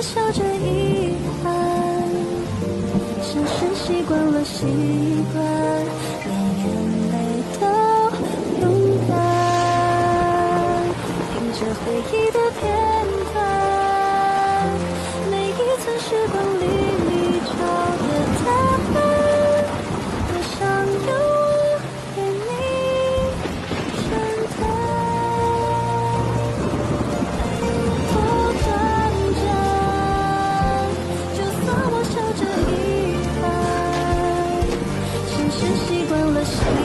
笑着遗憾像是习惯了习惯习惯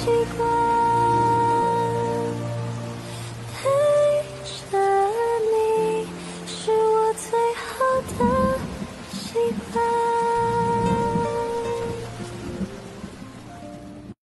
习惯